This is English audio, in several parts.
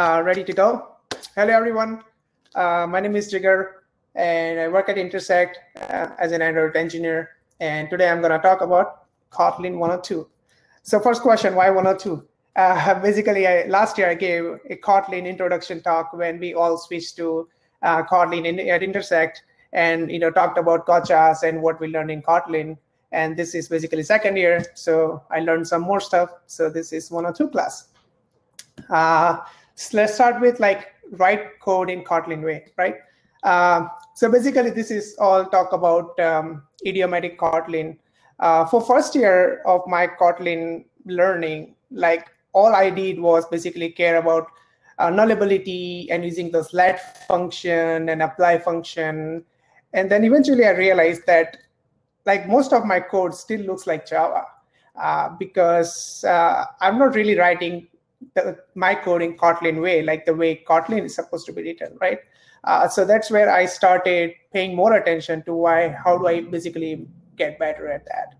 Uh, ready to go? Hello, everyone. Uh, my name is Jigar, and I work at Intersect uh, as an Android engineer. And today I'm going to talk about Kotlin 102. So first question, why 102? Uh, basically, I, last year I gave a Kotlin introduction talk when we all switched to uh, Kotlin in, at Intersect and you know talked about gotchas and what we learned in Kotlin. And this is basically second year, so I learned some more stuff. So this is 102 class. Uh, so let's start with like write code in Kotlin way, right? Uh, so basically, this is all talk about um, idiomatic Kotlin. Uh, for first year of my Kotlin learning, like all I did was basically care about uh, nullability and using the let function and apply function. And then eventually I realized that like most of my code still looks like Java uh, because uh, I'm not really writing the, my coding in Kotlin way, like the way Kotlin is supposed to be written, right? Uh, so that's where I started paying more attention to why, how do I basically get better at that?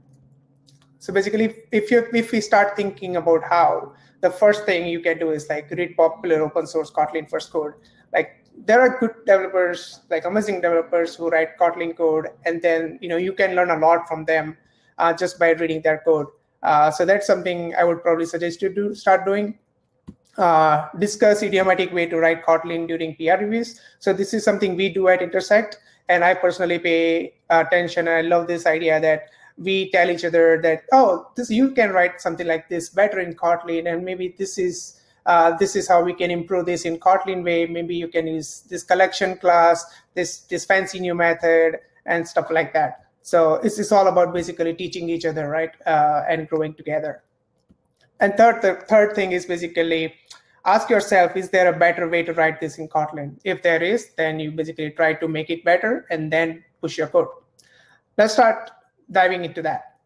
So basically, if you if we start thinking about how, the first thing you can do is like read popular open source Kotlin first code. Like there are good developers, like amazing developers who write Kotlin code, and then you know you can learn a lot from them uh, just by reading their code. Uh, so that's something I would probably suggest you do start doing. Uh, discuss idiomatic way to write Kotlin during PR reviews. So this is something we do at Intersect, and I personally pay attention. I love this idea that we tell each other that oh, this you can write something like this better in Kotlin, and maybe this is uh, this is how we can improve this in Kotlin way. Maybe you can use this collection class, this this fancy new method, and stuff like that. So this is all about basically teaching each other, right, uh, and growing together. And third, the third thing is basically ask yourself, is there a better way to write this in Kotlin? If there is, then you basically try to make it better and then push your code. Let's start diving into that.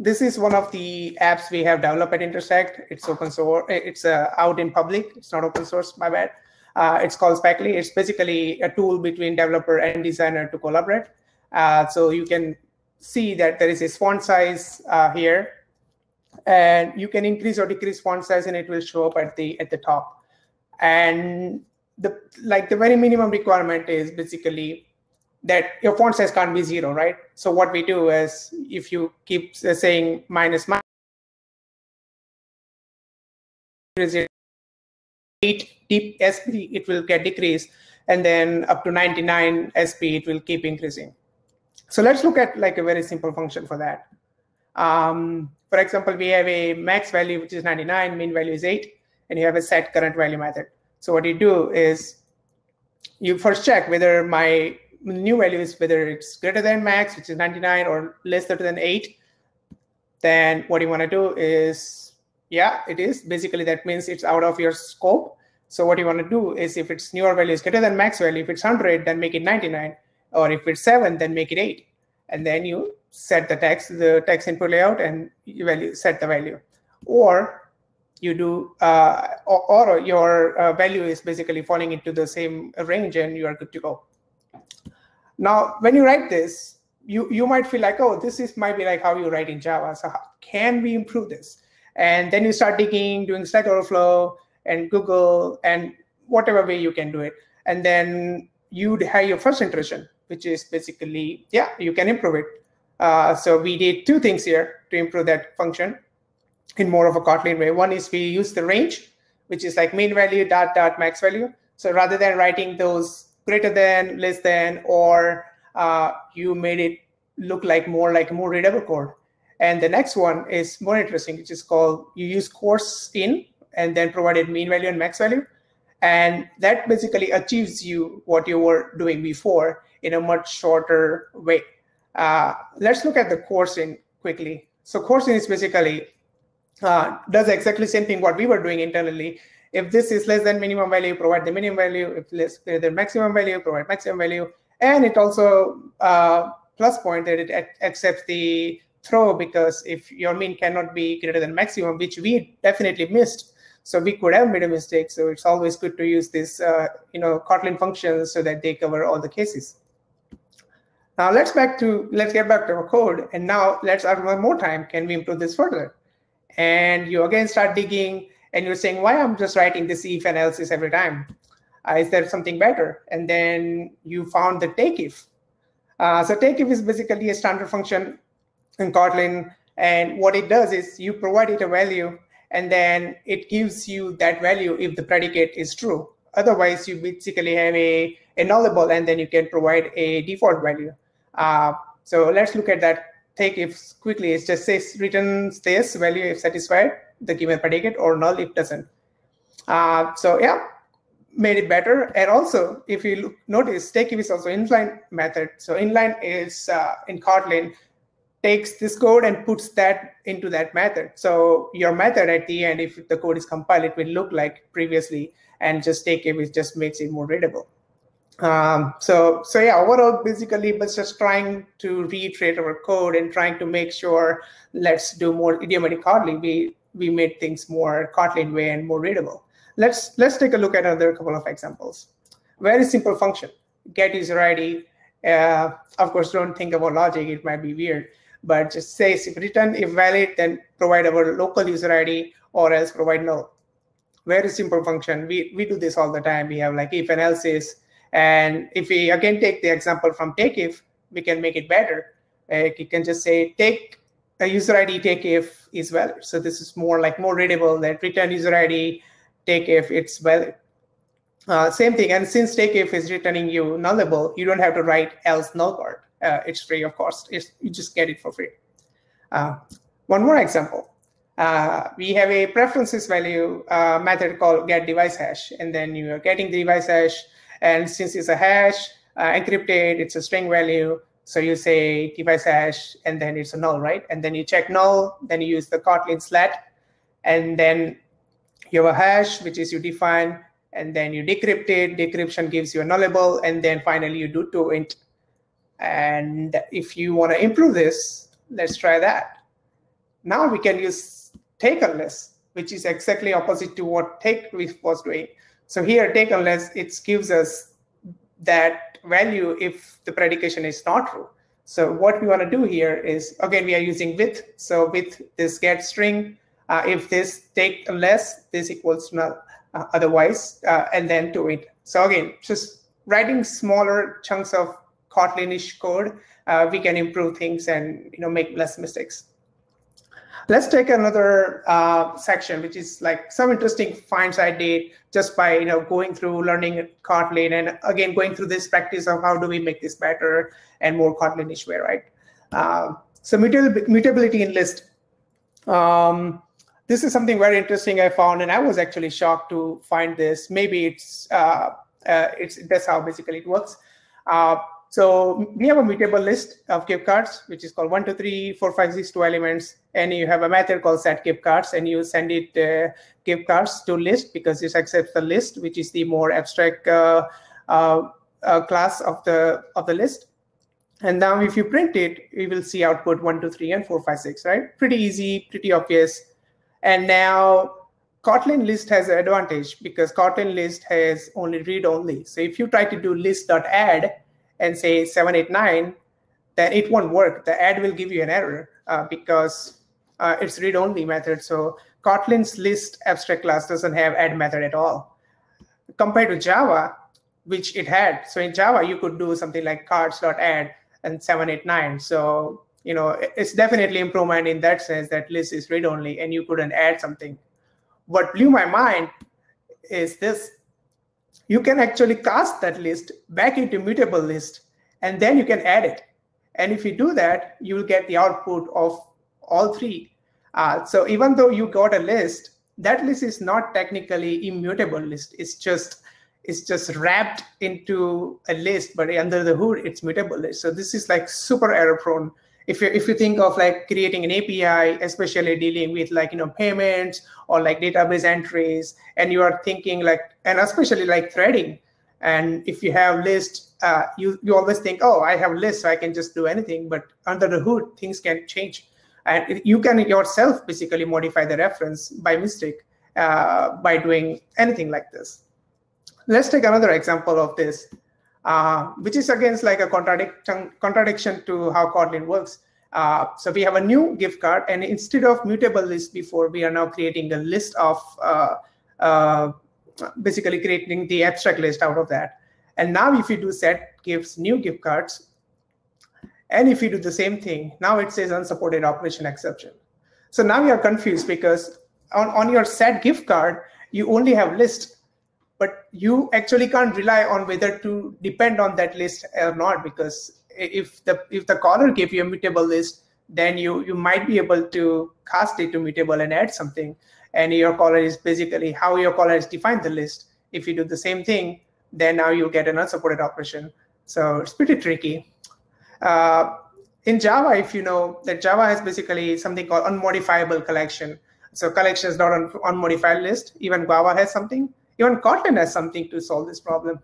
This is one of the apps we have developed at Intersect. It's open source. It's uh, out in public. It's not open source, my bad. Uh, it's called Speckly. It's basically a tool between developer and designer to collaborate. Uh, so you can see that there is a font size uh, here and you can increase or decrease font size and it will show up at the at the top. And the like the very minimum requirement is basically that your font size can't be zero right? So what we do is if you keep saying minus minus 8 deep sp it will get decreased and then up to 99 sp it will keep increasing. So let's look at like a very simple function for that. Um, for example, we have a max value, which is 99, mean value is 8, and you have a set current value method. So what you do is you first check whether my new value is whether it's greater than max, which is 99, or less than 8. Then what you want to do is, yeah, it is. Basically, that means it's out of your scope. So what you want to do is if its newer value is greater than max value, if it's 100, then make it 99. Or if it's 7, then make it 8. And then you set the text, the text input layout, and you value set the value. Or you do, uh, or, or, your uh, value is basically falling into the same range, and you are good to go. Now, when you write this, you you might feel like, oh, this is might be like how you write in Java. So how, can we improve this? And then you start digging, doing Stack Overflow and Google and whatever way you can do it. And then you'd have your first iteration, which is basically, yeah, you can improve it. Uh, so we did two things here to improve that function in more of a Kotlin way. One is we use the range, which is like min value dot dot max value. So rather than writing those greater than, less than, or uh, you made it look like more like more readable code. And the next one is more interesting, which is called you use coerceIn and then provided mean value and max value. And that basically achieves you what you were doing before in a much shorter way. Uh, let's look at the coerceIn quickly. So coerceIn is basically uh, does exactly the same thing what we were doing internally. If this is less than minimum value, provide the minimum value. If less than maximum value, provide maximum value. And it also uh, plus point that it accepts the throw because if your mean cannot be greater than maximum, which we definitely missed, so we could have made a mistake. So it's always good to use this, uh, you know, Kotlin functions so that they cover all the cases. Now let's back to let's get back to our code, and now let's ask one more time. Can we improve this further? And you again start digging, and you're saying, why I'm just writing this if and else is every time? Uh, is there something better? And then you found the take if. Uh, so take if is basically a standard function in Kotlin. And what it does is you provide it a value and then it gives you that value if the predicate is true. Otherwise, you basically have a, a nullable and then you can provide a default value. Uh, so let's look at that take if quickly. It just says returns this value if satisfied the given predicate or null if doesn't. Uh, so yeah, made it better. And also, if you look, notice, take if is also inline method. So inline is uh, in Kotlin takes this code and puts that into that method. So your method at the end, if the code is compiled, it will look like previously, and just take if it just makes it more readable. Um, so so yeah, overall, basically, but just trying to reiterate our code and trying to make sure let's do more idiomatic Kotlin. We we made things more Kotlin way and more readable. Let's let's take a look at another couple of examples. Very simple function: get user ID. Uh, of course, don't think about logic; it might be weird. But just says if return if valid, then provide our local user ID, or else provide null. Very simple function. We we do this all the time. We have like if and else is, and if we again take the example from take if, we can make it better. Like you can just say take a user ID take if is valid. So this is more like more readable than return user ID take if it's valid. Uh, same thing, and since take if is returning you nullable, you don't have to write else null guard. Uh, it's free of cost. It's, you just get it for free. Uh, one more example. Uh, we have a preferences value uh, method called get device hash, and then you are getting the device hash, and since it's a hash uh, encrypted, it's a string value. So you say device hash, and then it's a null, right? And then you check null, then you use the Kotlin's let, and then you have a hash, which is you define, and then you decrypt it. Decryption gives you a nullable, and then finally you do to int. And if you want to improve this, let's try that. Now we can use take unless, which is exactly opposite to what take was doing. So here, take unless it gives us that value if the predication is not true. So what we want to do here is, again, we are using with. So with this get string, uh, if this take unless this equals null, uh, otherwise, uh, and then to it. So again, just writing smaller chunks of Kotlinish code, uh, we can improve things and you know make less mistakes. Let's take another uh, section, which is like some interesting finds I did just by you know going through learning Kotlin and again going through this practice of how do we make this better and more Kotlinish way, right? Uh, so mutability in list. Um, this is something very interesting I found, and I was actually shocked to find this. Maybe it's uh, uh, it's that's how basically it works. Uh, so we have a mutable list of gift cards, which is called one, two, three, four, five, six, two elements. And you have a method called set gift cards, and you send it uh, gift cards to list because this accepts the list, which is the more abstract uh, uh, uh, class of the of the list. And now if you print it, you will see output one, two, three, and four, five, six, right? Pretty easy, pretty obvious. And now Kotlin list has an advantage because Kotlin list has only read only. So if you try to do list.add, and say 789, then it won't work. The add will give you an error uh, because uh, it's read-only method. So Kotlin's list abstract class doesn't have add method at all. Compared to Java, which it had. So in Java, you could do something like cards.add and 789. So you know it's definitely improvement in that sense that list is read-only and you couldn't add something. What blew my mind is this you can actually cast that list back into mutable list and then you can add it. And if you do that you will get the output of all three. Uh, so even though you got a list that list is not technically immutable list. It's just it's just wrapped into a list but under the hood it's mutable list. So this is like super error prone if you if you think of like creating an API, especially dealing with like you know payments or like database entries, and you are thinking like and especially like threading, and if you have list, uh, you you always think, oh, I have list, so I can just do anything. But under the hood, things can change, and you can yourself basically modify the reference by mistake uh, by doing anything like this. Let's take another example of this uh, which is against like a contradiction contradiction to how Kotlin works. Uh, so we have a new gift card, and instead of mutable list before, we are now creating a list of uh, uh, basically creating the abstract list out of that. And now if you do set gives new gift cards, and if you do the same thing, now it says unsupported operation exception. So now you're confused because on, on your set gift card, you only have list, but you actually can't rely on whether to depend on that list or not because if the if the caller gave you a mutable list, then you you might be able to cast it to mutable and add something. And your caller is basically how your caller has defined the list. If you do the same thing, then now you get an unsupported operation. So it's pretty tricky. Uh, in Java, if you know that Java has basically something called unmodifiable collection. So collection is not an unmodified list. Even Guava has something. Even Kotlin has something to solve this problem.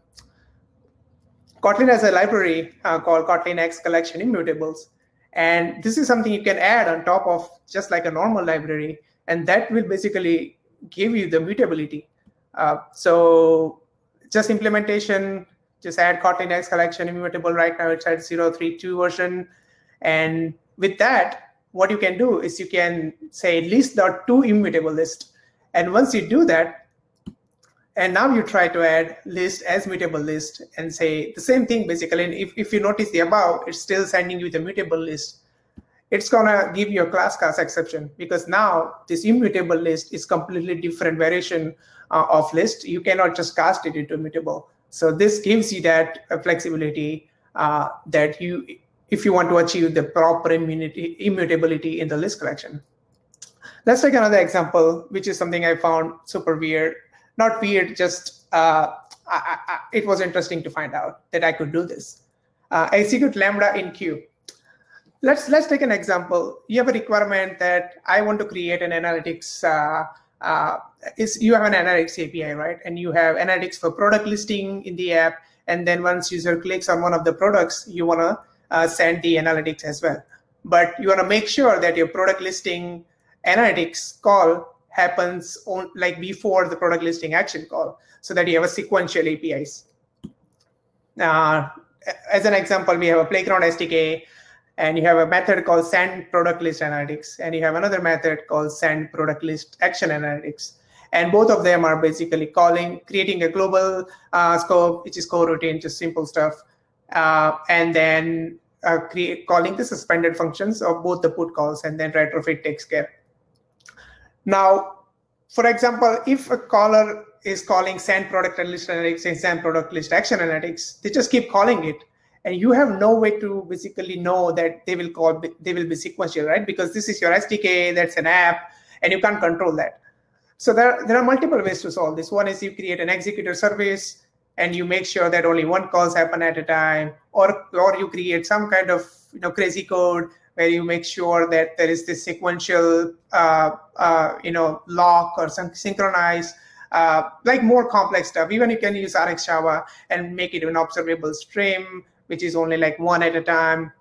Kotlin has a library uh, called Kotlin X collection immutables. And this is something you can add on top of just like a normal library. And that will basically give you the mutability. Uh, so just implementation, just add Kotlin X collection immutable. Right now it's at 0.32 version. And with that, what you can do is you can say list.to immutable list. And once you do that, and now you try to add list as mutable list and say the same thing basically. And if, if you notice the above, it's still sending you the mutable list. It's gonna give you a class cast exception because now this immutable list is completely different variation uh, of list. You cannot just cast it into mutable. So this gives you that uh, flexibility uh, that you if you want to achieve the proper immunity, immutability in the list collection. Let's take another example, which is something I found super weird. Not weird, just uh, I, I, it was interesting to find out that I could do this. Uh, execute Lambda in queue. Let's let's take an example. You have a requirement that I want to create an analytics. Uh, uh is you have an analytics API, right? And you have analytics for product listing in the app. And then once user clicks on one of the products, you want to uh, send the analytics as well. But you want to make sure that your product listing analytics call happens on, like before the product listing action call so that you have a sequential APIs. Uh, as an example, we have a playground SDK and you have a method called send product list analytics and you have another method called send product list action analytics and both of them are basically calling creating a global uh, scope which is coroutine just simple stuff uh, and then uh, create, calling the suspended functions of both the put calls and then retrofit takes care. Now, for example, if a caller is calling send product list analytics and send product list action analytics, they just keep calling it. And you have no way to basically know that they will call, they will be sequential, right? Because this is your SDK, that's an app, and you can't control that. So there, there are multiple ways to solve this. One is you create an executor service and you make sure that only one calls happen at a time or or you create some kind of you know crazy code where you make sure that there is this sequential uh, uh, you know lock or some synchronize uh, like more complex stuff even you can use rx java and make it an observable stream which is only like one at a time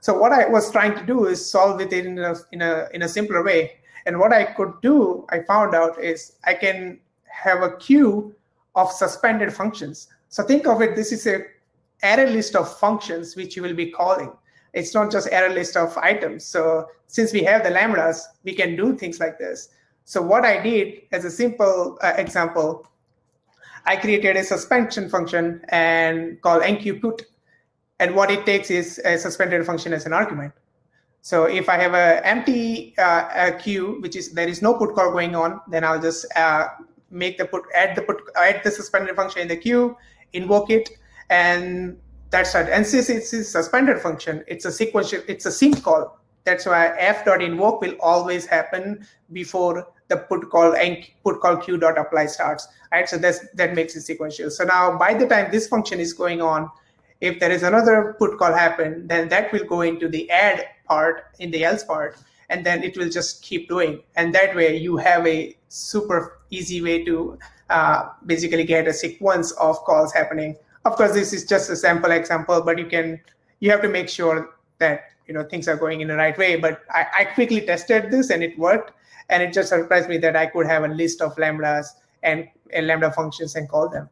so what i was trying to do is solve it in a, in a in a simpler way and what i could do i found out is i can have a queue of suspended functions. So think of it, this is a array list of functions which you will be calling. It's not just array list of items. So since we have the lambdas, we can do things like this. So what I did as a simple uh, example, I created a suspension function and called enqueue_put. And what it takes is a suspended function as an argument. So if I have an empty uh, queue, which is there is no put call going on, then I'll just uh, make the put add the put add the suspended function in the queue, invoke it, and that's it. And since it's a suspended function, it's a sequential, it's a sync call. That's why f.invoke will always happen before the put call and put call queue dot apply starts. Right. So that's that makes it sequential. So now by the time this function is going on, if there is another put call happen, then that will go into the add part in the else part, and then it will just keep doing. And that way you have a super easy way to uh, basically get a sequence of calls happening. Of course, this is just a sample example, but you can you have to make sure that you know things are going in the right way. But I, I quickly tested this and it worked, and it just surprised me that I could have a list of lambdas and, and lambda functions and call them.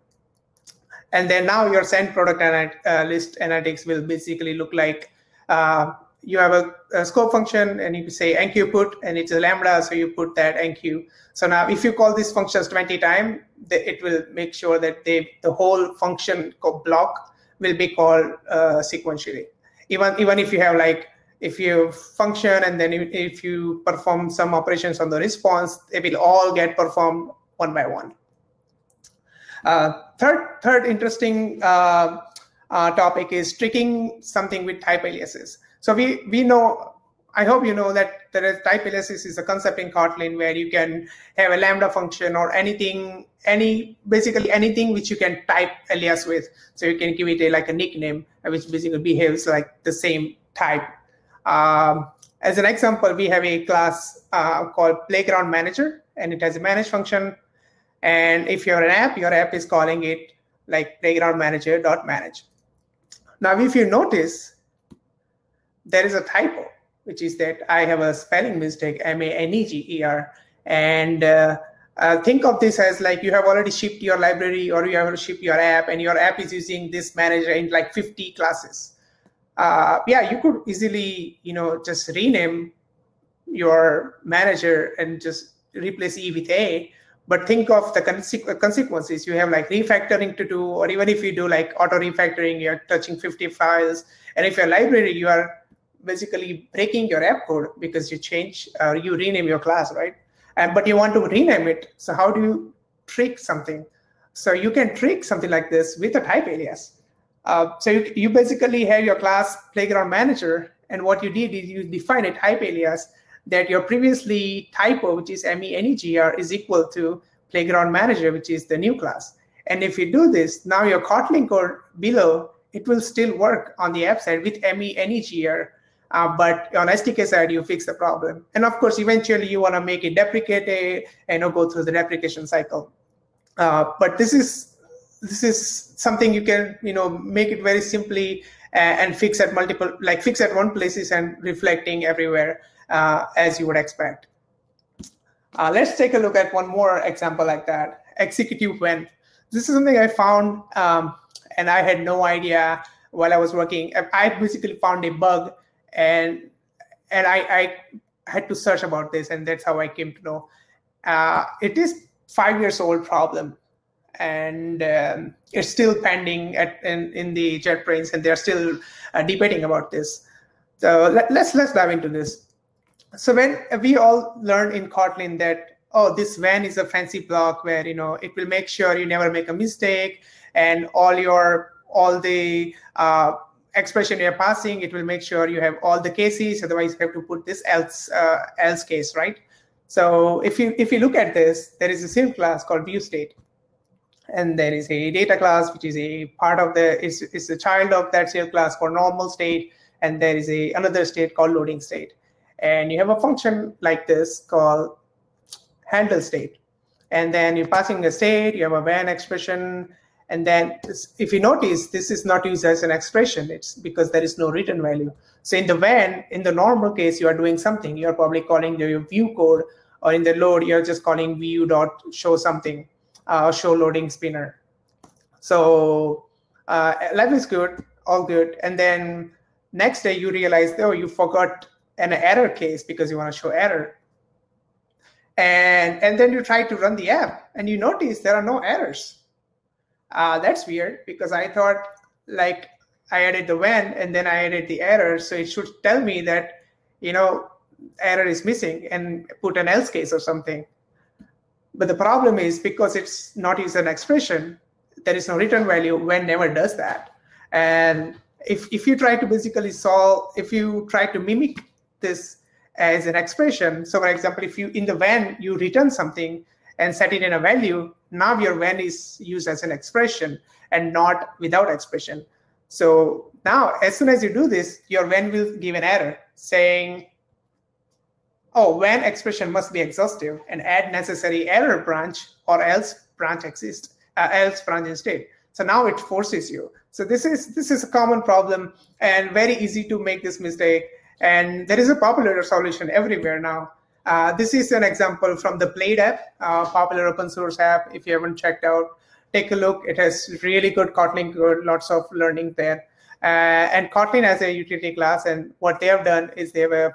And then now your send product uh, list analytics will basically look like uh, you have a, a, scope function and you say enqueue put and it's a lambda, so you put that enqueue. So now if you call these functions 20 times, it will make sure that they, the whole function block will be called uh, sequentially. Even, even if you have like, if you function and then if you perform some operations on the response, they will all get performed one by one. Uh, third, third interesting uh, uh, topic is tricking something with type aliases. So we we know, I hope you know that there is type aliases is a concept in Kotlin where you can have a lambda function or anything, any basically anything which you can type alias with. So you can give it a like a nickname which basically behaves like the same type. Um, as an example, we have a class uh, called Playground Manager, and it has a manage function. And if you're an app, your app is calling it like playground manager dot manage. Now, if you notice, there is a typo, which is that I have a spelling mistake, M-A-N-E-G-E-R. And uh, uh, think of this as like you have already shipped your library or you have shipped your app and your app is using this manager in like 50 classes. Uh, yeah, you could easily, you know, just rename your manager and just replace E with A but think of the consequences you have like refactoring to do or even if you do like auto refactoring you're touching 50 files and if your library you are basically breaking your app code because you change or uh, you rename your class right? And but you want to rename it. So how do you trick something? So you can trick something like this with a type alias. Uh, so you, you basically have your class playground manager and what you did is you define a type alias that your previously typo, which is MENEGR, is equal to playground manager, which is the new class. And if you do this, now your Kotlin code below, it will still work on the app side with MENEGR, uh, but on SDK side, you fix the problem. And of course, eventually you want to make it deprecated and you know, go through the deprecation cycle. Uh, but this is this is something you can you know make it very simply uh, and fix at multiple like fix at one places and reflecting everywhere uh, as you would expect. Uh, let's take a look at one more example like that, executive when. This is something I found um, and I had no idea while I was working. I basically found a bug and and I, I had to search about this and that's how I came to know. Uh, it is five years old problem and um, it's still pending at, in, in the JetBrains and they're still uh, debating about this. So let, let's let's dive into this so when we all learn in Kotlin that oh this when is a fancy block where you know it will make sure you never make a mistake and all your all the uh, expression you're passing it will make sure you have all the cases otherwise you have to put this else uh, else case right? So if you if you look at this there is a sealed class called view state. And there is a data class which is a part of the is, is a child of that sealed class for normal state. And there is a another state called loading state. And you have a function like this called handle state. And then you're passing a state, you have a when expression, and then if you notice, this is not used as an expression. It's because there is no return value. So in the when, in the normal case, you are doing something. You're probably calling the view code, or in the load, you're just calling view dot show something, uh, show loading spinner. So uh, life is good, all good. And then next day you realize, oh, you forgot an error case because you want to show error. And, and then you try to run the app and you notice there are no errors. Uh, that's weird because I thought like I added the when and then I added the error. So it should tell me that, you know, error is missing and put an else case or something. But the problem is because it's not used an expression, there is no return value when never does that. And if, if you try to basically solve, if you try to mimic this as an expression. So for example, if you in the when you return something and set it in a value, now your when is used as an expression and not without expression. So now as soon as you do this, your when will give an error saying, oh, when expression must be exhaustive and add necessary error branch or else branch exists, uh, else branch instead. So now it forces you. So this is this is a common problem and very easy to make this mistake and there is a popular solution everywhere now. Uh, this is an example from the Plaid app, uh, popular open source app. If you haven't checked out, take a look. It has really good Kotlin lots of learning there. Uh, and Kotlin has a utility class, and what they have done is they have a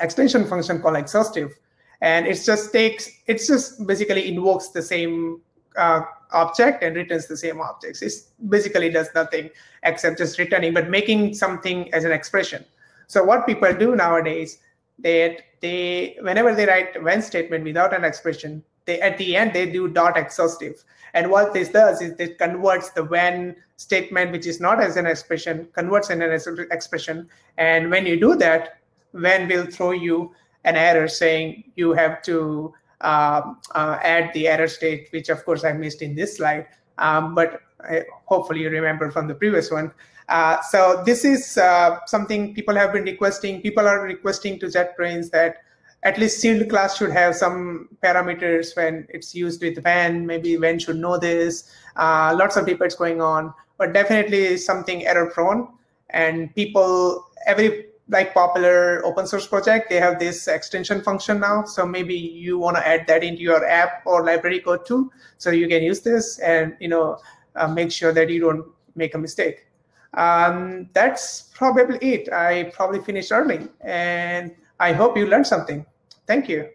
extension function called exhaustive, and it just takes it just basically invokes the same uh, object and returns the same objects. It basically does nothing except just returning, but making something as an expression. So what people do nowadays, they they whenever they write when statement without an expression, they at the end they do dot exhaustive. And what this does is it converts the when statement, which is not as an expression, converts in an expression. And when you do that, when will throw you an error saying you have to um, uh, add the error state, which of course I missed in this slide, um, but I, hopefully you remember from the previous one. Uh, so this is uh, something people have been requesting. People are requesting to JetBrains that at least sealed class should have some parameters when it's used with when, maybe when should know this. Uh, lots of debates going on, but definitely something error prone. And people, every like popular open source project, they have this extension function now. So maybe you want to add that into your app or library code too. So you can use this and you know uh, make sure that you don't make a mistake. Um, that's probably it. I probably finished early and I hope you learned something. Thank you.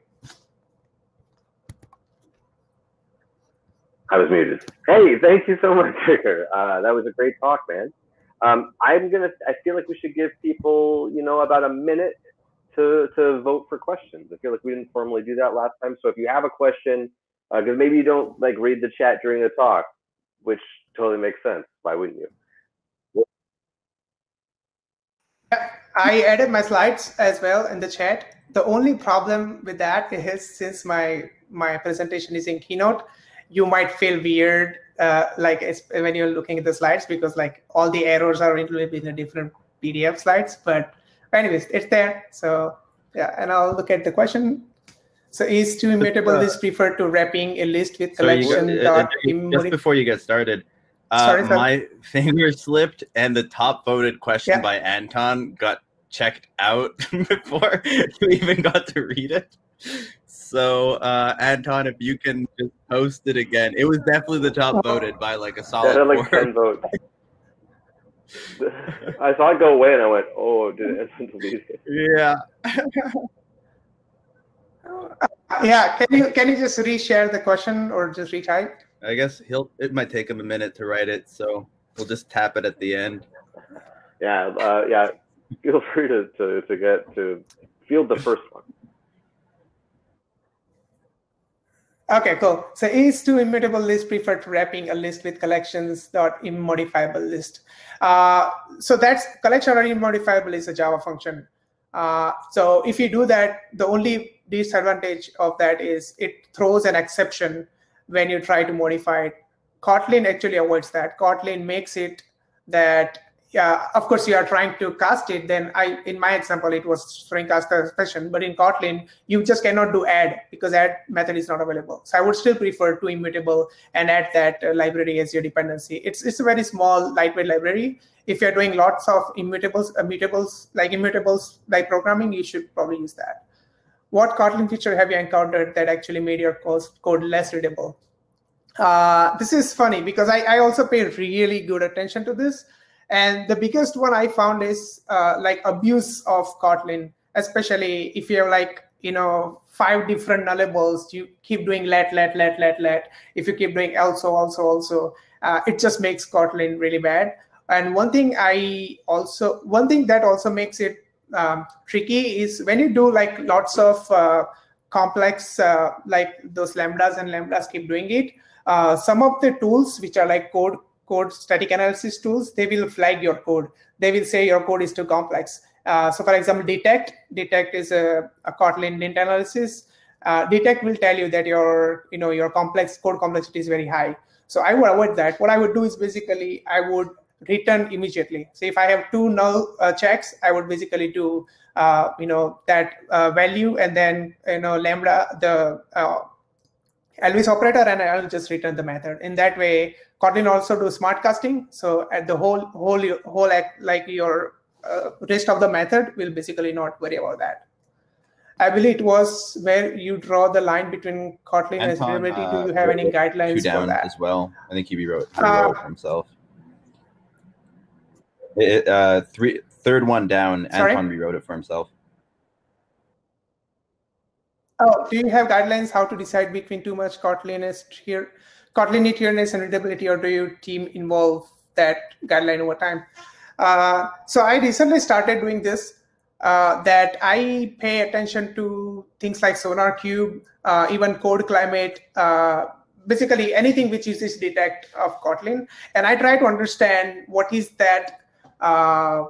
I was muted. Hey, thank you so much, Uh, that was a great talk, man. Um, I'm gonna. I feel like we should give people, you know, about a minute to to vote for questions. I feel like we didn't formally do that last time. So if you have a question, because uh, maybe you don't like read the chat during the talk, which totally makes sense. Why wouldn't you? I added my slides as well in the chat. The only problem with that is since my my presentation is in Keynote, you might feel weird uh, like when you're looking at the slides because like all the errors are included in the different PDF slides. But anyways, it's there. So yeah, and I'll look at the question. So is to immutable uh, list preferred to wrapping a list with collection so dot Just before you get started, uh, sorry, my finger slipped and the top voted question yeah. by Anton got checked out before you even got to read it. So, uh, Anton, if you can just post it again, it was definitely the top voted by like a solid. Yeah, like ten votes. I saw it go away, and I went, "Oh, did it delete it?" Yeah. yeah. Can you can you just reshare the question or just retype? I guess he'll. It might take him a minute to write it, so we'll just tap it at the end. Yeah. Uh, yeah. Feel free to, to to get to field the first one. Okay, cool. So is to immutable list preferred to wrapping a list with collections dot immodifiable list? Uh, so that's collection or immodifiable is a Java function. Uh, so if you do that, the only disadvantage of that is it throws an exception when you try to modify it. Kotlin actually avoids that. Kotlin makes it that yeah, of course you are trying to cast it, then I, in my example, it was string cast expression, but in Kotlin, you just cannot do add because add method is not available. So I would still prefer to immutable and add that uh, library as your dependency. It's, it's a very small, lightweight library. If you're doing lots of immutables, immutables like immutables like programming, you should probably use that. What Kotlin feature have you encountered that actually made your code less readable? Uh, this is funny because I, I also pay really good attention to this. And the biggest one I found is uh, like abuse of Kotlin, especially if you have like, you know, five different nullables, you keep doing let, let, let, let, let. If you keep doing also, also, also, uh, it just makes Kotlin really bad. And one thing I also, one thing that also makes it um, tricky is when you do like lots of uh, complex, uh, like those lambdas and lambdas keep doing it, uh, some of the tools which are like code code static analysis tools, they will flag your code. They will say your code is too complex. Uh, so for example, detekt, detekt is a, a Kotlin lint analysis. Uh, detekt will tell you that your, you know, your complex code complexity is very high. So I would avoid that. What I would do is basically I would return immediately. So if I have two null uh, checks, I would basically do, uh, you know, that uh, value and then, you know, lambda, the uh, Elvis operator, and I'll just return the method. In that way, Kotlin also do smart casting. So at the whole whole whole act, like your uh, rest of the method will basically not worry about that. I believe it was where you draw the line between Kotlin and scalability. Uh, do you have any guidelines for that as well? I think he rewrote, rewrote uh, himself. It, uh, three, third one down. Sorry? Anton rewrote it for himself. Oh, do you have guidelines how to decide between too much Kotlinist here, Kotlinitiness and readability, or do you team involve that guideline over time? Uh, so I recently started doing this. Uh, that I pay attention to things like SonarQube, uh, even Code Climate, uh, basically anything which uses detekt of Kotlin, and I try to understand what is that, uh,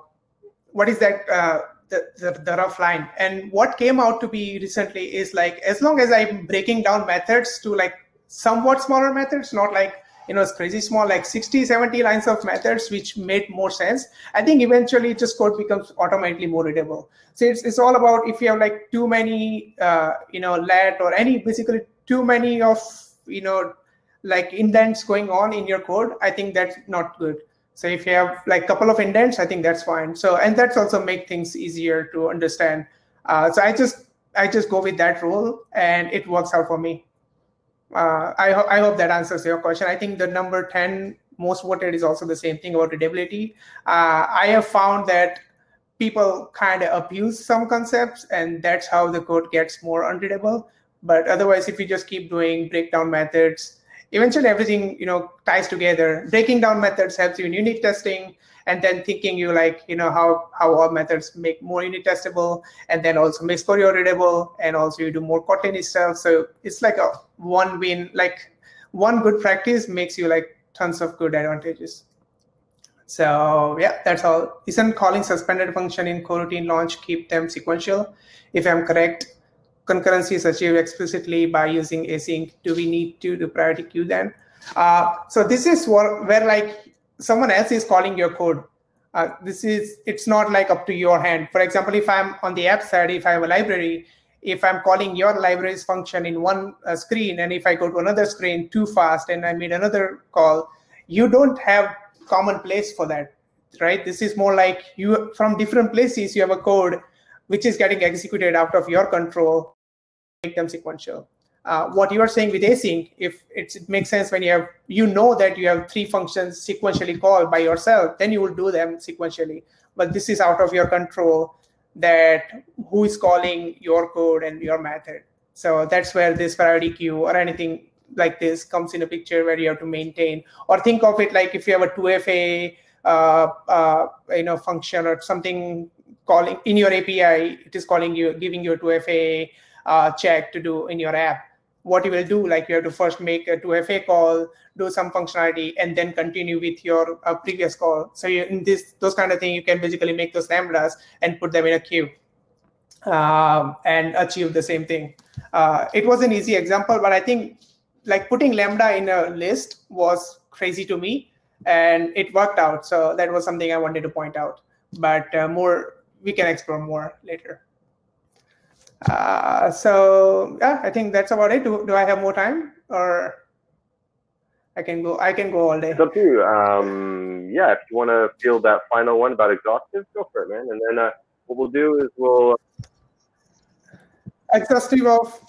what is that uh, the, the, the, rough line. And what came out to be recently is like, as long as I'm breaking down methods to like somewhat smaller methods, not like, you know, it's crazy small, like 60, 70 lines of methods, which made more sense. I think eventually just code becomes automatically more readable. So it's, it's all about if you have like too many, uh, you know, let or any, basically too many of, you know, like indents going on in your code, I think that's not good. So if you have like a couple of indents, I think that's fine. So and that's also make things easier to understand. Uh, so I just I just go with that rule and it works out for me. Uh, I, ho- I hope that answers your question. I think the number 10 most voted is also the same thing about readability. Uh, I have found that people kind of abuse some concepts and that's how the code gets more unreadable. But otherwise, if you just keep doing breakdown methods, eventually everything you know ties together. Breaking down methods helps you in unit testing and then thinking you like you know how how all methods make more unit testable and then also make Scorio readable and also you do more Kotlin stuff so it's like a one win like one good practice makes you like tons of good advantages. So yeah that's all. Isn't calling suspended function in coroutine launch keep them sequential? If i'm correct concurrency is achieved explicitly by using async. Do we need to do priority queue then? Uh, so this is where, where like someone else is calling your code. Uh, this is it's not like up to your hand. For example, if I'm on the app side, if I have a library, if I'm calling your library's function in one uh, screen, and if I go to another screen too fast and I made another call, you don't have common place for that, right? This is more like you from different places you have a code which is getting executed out of your control, make them sequential. Uh, what you are saying with async, if it makes sense when you have, you know that you have three functions sequentially called by yourself, then you will do them sequentially. But this is out of your control that who is calling your code and your method. So that's where this priority queue or anything like this comes in a picture where you have to maintain or think of it like if you have a 2FA uh, uh, you know function or something calling in your API, it is calling you, giving you a 2FA uh, check to do in your app. What you will do, like you have to first make a 2FA call, do some functionality, and then continue with your uh, previous call. So you, in this, those kind of thing, you can basically make those lambdas and put them in a queue um, and achieve the same thing. Uh, it was an easy example, but I think like putting lambda in a list was crazy to me, and it worked out. So that was something I wanted to point out. But uh, more we can explore more later. Uh, so yeah, I think that's about it. Do, do I have more time or I can go, I can go all day. It's up to you. Um, yeah, if you want to field that final one about exhaustive, go for it, man. And then uh, what we'll do is we'll exhaustive of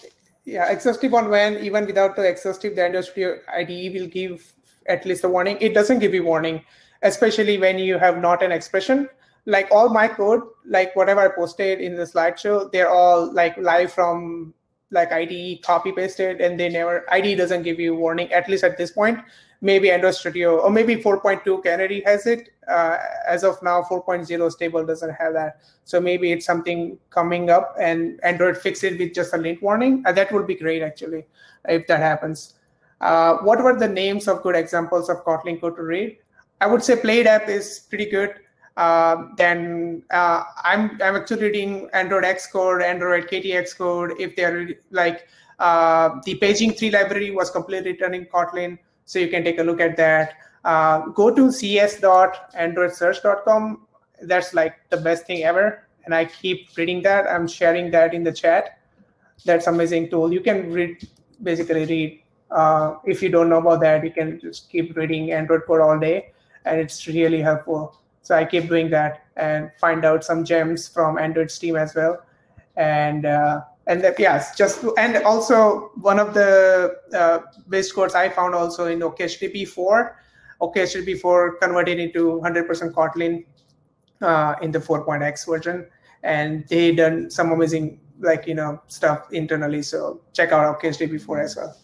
yeah exhaustive on when even without the exhaustive the industry IDE will give at least a warning. It doesn't give you warning, especially when you have not an expression like all my code, like whatever I posted in the slideshow, they're all like live from like IDE copy pasted, and they never IDE doesn't give you warning at least at this point. Maybe Android Studio or maybe 4.2 Canary has it. Uh, as of now, 4.0 stable doesn't have that. So maybe it's something coming up, and Android fix it with just a lint warning. Uh, that would be great actually if that happens. Uh, what were the names of good examples of Kotlin code to read? I would say Plaid app is pretty good. Um, then uh, I'm I'm actually reading AndroidX code, Android KTX code. If they're like uh, the paging three library was completely written in Kotlin, so you can take a look at that. Uh, go to cs.androidsearch.com. That's like the best thing ever, and I keep reading that. I'm sharing that in the chat. That's amazing tool. You can read basically read. Uh, if you don't know about that, you can just keep reading Android code all day, and it's really helpful. So I keep doing that and find out some gems from Android Steam as well. And uh, and that, yes, just and also one of the uh, best codes I found also in OKHTTP 4. OKHTTP 4 converted into 100% Kotlin. uh, in the 4.x version, and they done some amazing like you know stuff internally. So check out our KSDB4 as well.